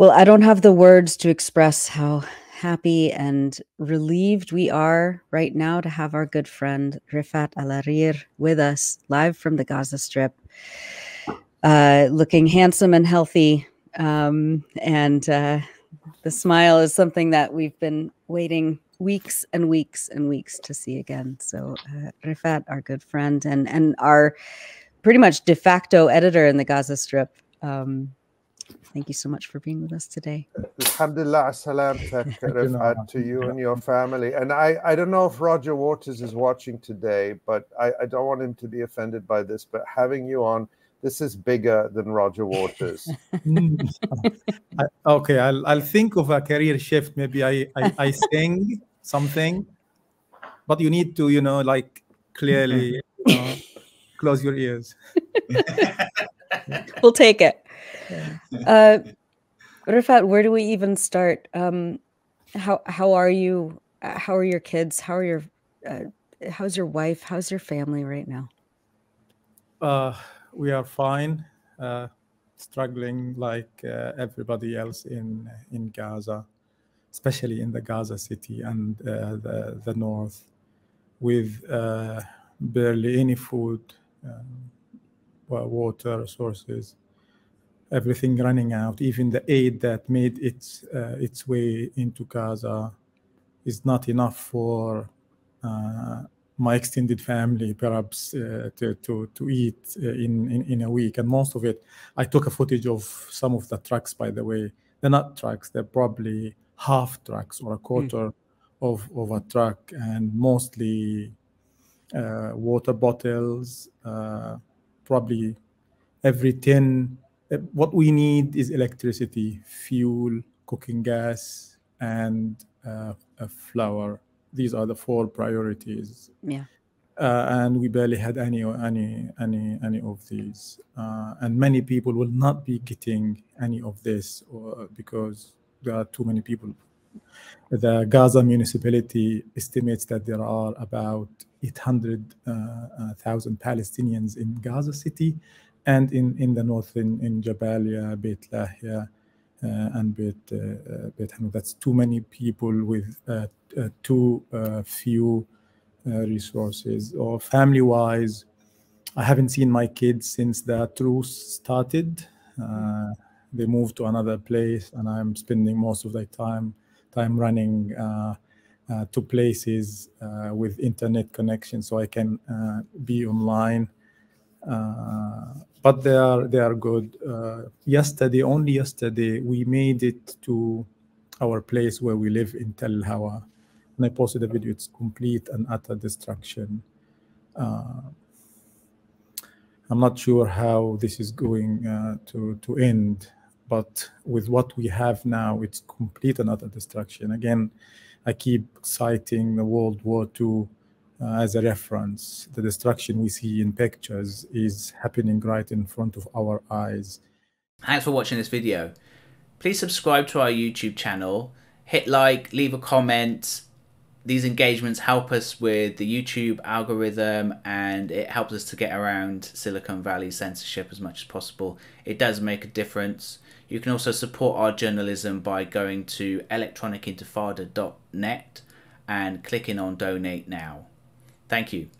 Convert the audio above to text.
Well, I don't have the words to express how happy and relieved we are right now to have our good friend Refaat Alareer with us live from the Gaza Strip, uh, looking handsome and healthy. Um, and uh, the smile is something that we've been waiting weeks and weeks and weeks to see again. So, uh, Refaat, our good friend and, and our pretty much de facto editor in the Gaza Strip. Um, Thank you so much for being with us today. Alhamdulillah, salam uh, to you and your family. And I, I don't know if Roger Waters is watching today, but I, I don't want him to be offended by this. But having you on, this is bigger than Roger Waters. Mm. I, okay, I'll, I'll think of a career shift. Maybe I, I, I sing something, but you need to, you know, like clearly you know, close your ears. we'll take it. Uh, Refaat, where do we even start? Um, how how are you? Uh, how are your kids? How are your uh, how's your wife? How's your family right now? Uh, we are fine. Uh, struggling like uh, everybody else in in Gaza, especially in the Gaza city and uh, the the north, with uh, barely any food, um, water sources everything running out. Even the aid that made its uh, its way into Gaza is not enough for uh, my extended family, perhaps uh, to, to to eat uh, in, in in a week. And most of it, I took a footage of some of the trucks. By the way, they're not trucks; they're probably half trucks or a hmm. quarter mm. of of a truck, and mostly uh, water bottles. Uh, probably every 10 what we need is electricity, fuel, cooking gas, and uh, flour. These are the four priorities. Yeah. Uh, and we barely had any any any any of these. Uh, and many people will not be getting any of this or, because there are too many people. The Gaza municipality estimates that there are about 800,000 uh, Palestinians in Gaza city, and in, in the north in, in Jabalia, Beit Lahia, uh, and Beit, uh, uh Beit Hanoun. That's too many people with uh, uh, too few resources. Or family-wise, I haven't seen my kids since the truce started. they moved to another place, and I'm spending most of the time time running uh, to places uh, with internet connection so I can uh, be online uh, but they are they are good. Uh, yesterday, only yesterday, we made it to our place where we live in Tel Hawa, and I posted a video. It's complete and utter destruction. Uh, I'm not sure how this is going uh, to to end, but with what we have now, it's complete and utter destruction. Again, I keep citing the World War II uh, as a reference. The destruction we see in pictures is happening right in front of our eyes. Thanks for watching this video. Please subscribe to our YouTube channel, hit like, leave a comment. These engagements help us with the YouTube algorithm and it helps us to get around Silicon Valley censorship as much as possible. It does make a difference. You can also support our journalism by going to electronicintifada.net and clicking on donate now. Thank you.